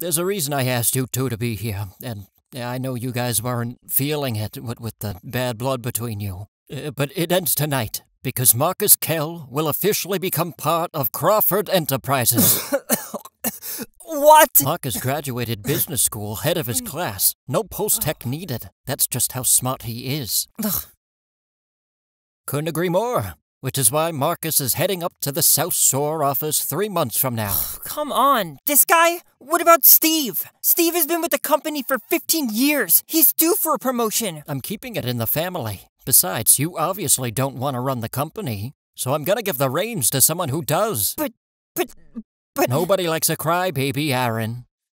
there's a reason I asked you two to be here, and I know you guys weren't feeling it with, with the bad blood between you. Uh, but it ends tonight because Marcus Qel will officially become part of Crawford Enterprises. what? Marcus graduated business school, head of his class. No post tech needed. That's just how smart he is. Couldn't agree more. Which is why Marcus is heading up to the South Shore office three months from now. Come on. This guy? What about Steve? Steve has been with the company for 15 years. He's due for a promotion. I'm keeping it in the family. Besides, you obviously don't want to run the company, so I'm gonna give the reins to someone who does. But, but, but. Nobody likes a crybaby, Aaron.